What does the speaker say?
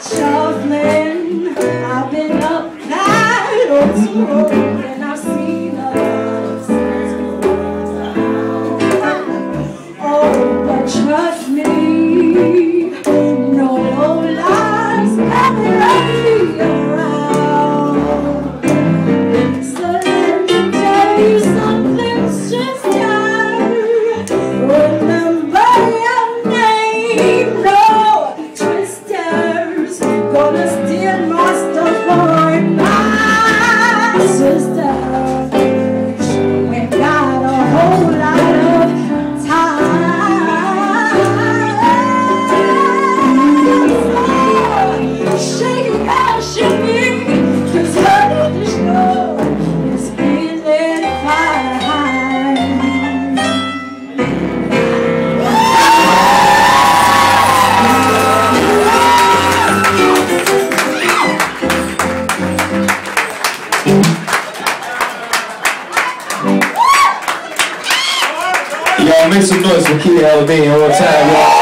Shuffling, I've been up night. Make some noise for alabama one time, y'all.